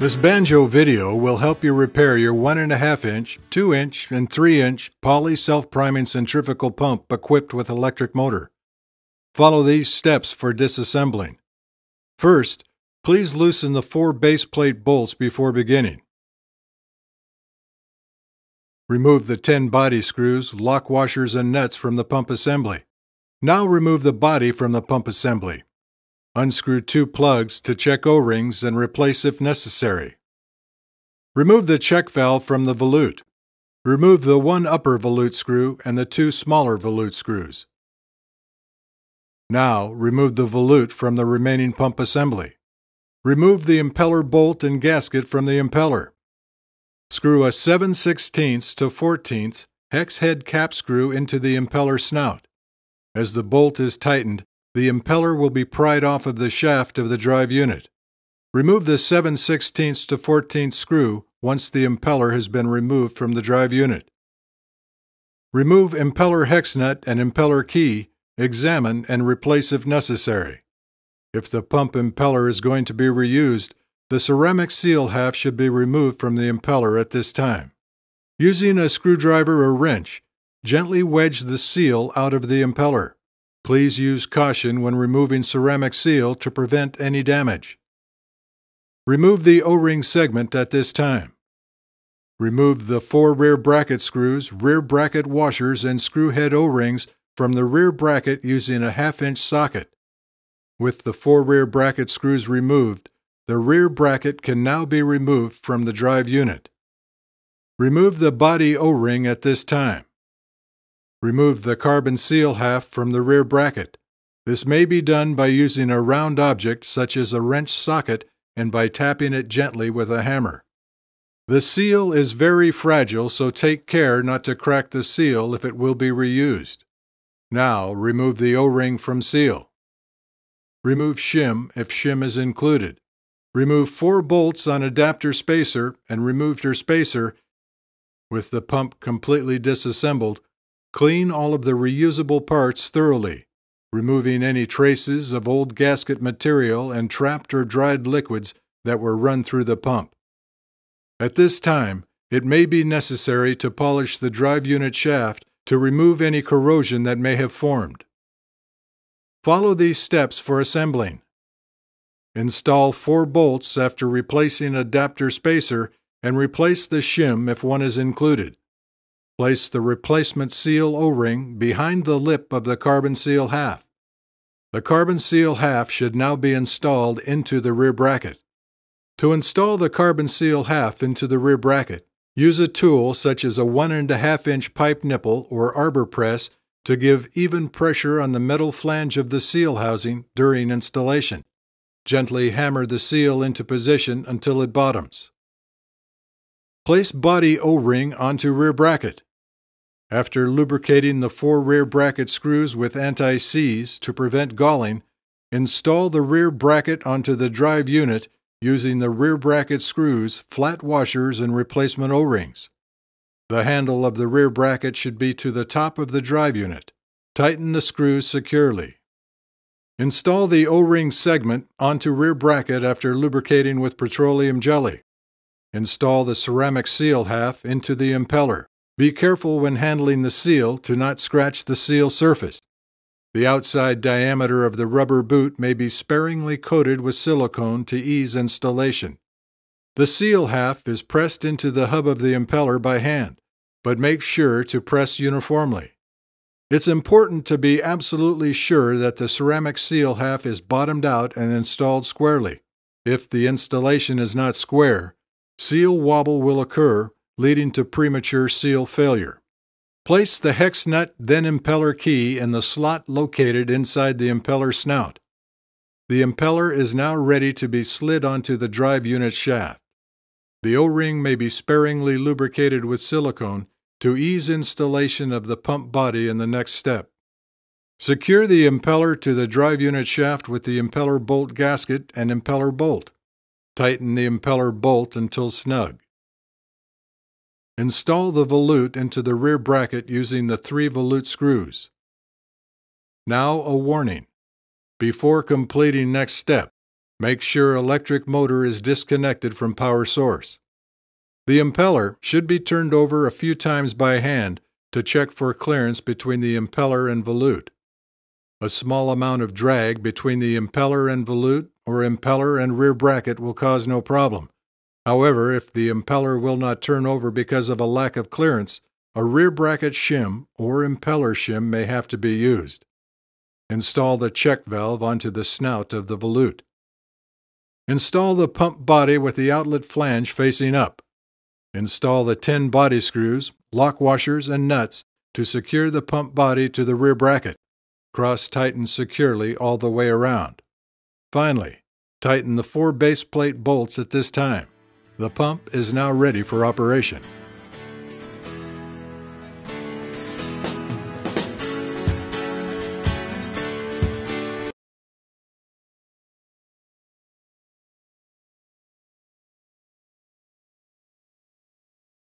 This banjo video will help you repair your 1.5 inch, 2 inch, and 3 inch poly self priming centrifugal pump equipped with electric motor. Follow these steps for disassembling. First, please loosen the four base plate bolts before beginning. Remove the 10 body screws, lock washers, and nuts from the pump assembly. Now remove the body from the pump assembly. Unscrew two plugs to check O-rings and replace if necessary. Remove the check valve from the volute. Remove the one upper volute screw and the two smaller volute screws. Now, remove the volute from the remaining pump assembly. Remove the impeller bolt and gasket from the impeller. Screw a 7 16 to 14 hex head cap screw into the impeller snout. As the bolt is tightened, the impeller will be pried off of the shaft of the drive unit. Remove the 7 16 to 14 screw once the impeller has been removed from the drive unit. Remove impeller hex nut and impeller key, examine, and replace if necessary. If the pump impeller is going to be reused, the ceramic seal half should be removed from the impeller at this time. Using a screwdriver or wrench, gently wedge the seal out of the impeller. Please use caution when removing ceramic seal to prevent any damage. Remove the O-ring segment at this time. Remove the four rear bracket screws, rear bracket washers, and screw head O-rings from the rear bracket using a half-inch socket. With the four rear bracket screws removed, the rear bracket can now be removed from the drive unit. Remove the body O-ring at this time. Remove the carbon seal half from the rear bracket. This may be done by using a round object such as a wrench socket and by tapping it gently with a hammer. The seal is very fragile, so take care not to crack the seal if it will be reused. Now remove the O-ring from seal. Remove shim if shim is included. Remove four bolts on adapter spacer and remove your spacer. With the pump completely disassembled, Clean all of the reusable parts thoroughly, removing any traces of old gasket material and trapped or dried liquids that were run through the pump. At this time, it may be necessary to polish the drive unit shaft to remove any corrosion that may have formed. Follow these steps for assembling. Install four bolts after replacing adapter spacer and replace the shim if one is included. Place the replacement seal O-ring behind the lip of the carbon seal half. The carbon seal half should now be installed into the rear bracket. To install the carbon seal half into the rear bracket, use a tool such as a 1.5 inch pipe nipple or arbor press to give even pressure on the metal flange of the seal housing during installation. Gently hammer the seal into position until it bottoms. Place body O-ring onto rear bracket. After lubricating the four rear bracket screws with anti-seize to prevent galling, install the rear bracket onto the drive unit using the rear bracket screws, flat washers, and replacement O-rings. The handle of the rear bracket should be to the top of the drive unit. Tighten the screws securely. Install the O-ring segment onto rear bracket after lubricating with petroleum jelly. Install the ceramic seal half into the impeller. Be careful when handling the seal to not scratch the seal surface. The outside diameter of the rubber boot may be sparingly coated with silicone to ease installation. The seal half is pressed into the hub of the impeller by hand, but make sure to press uniformly. It's important to be absolutely sure that the ceramic seal half is bottomed out and installed squarely. If the installation is not square, seal wobble will occur leading to premature seal failure. Place the hex nut, then impeller key in the slot located inside the impeller snout. The impeller is now ready to be slid onto the drive unit shaft. The O-ring may be sparingly lubricated with silicone to ease installation of the pump body in the next step. Secure the impeller to the drive unit shaft with the impeller bolt gasket and impeller bolt. Tighten the impeller bolt until snug. Install the volute into the rear bracket using the three volute screws. Now a warning. Before completing next step, Make sure electric motor is disconnected from power source. The impeller should be turned over a few times by hand to check for clearance between the impeller and volute. A small amount of drag between the impeller and volute or impeller and rear bracket will cause no problem. However, if the impeller will not turn over because of a lack of clearance, a rear bracket shim or impeller shim may have to be used. Install the check valve onto the snout of the volute. Install the pump body with the outlet flange facing up. Install the 10 body screws, lock washers, and nuts to secure the pump body to the rear bracket. Cross tighten securely all the way around. Finally, tighten the four base plate bolts at this time. The pump is now ready for operation.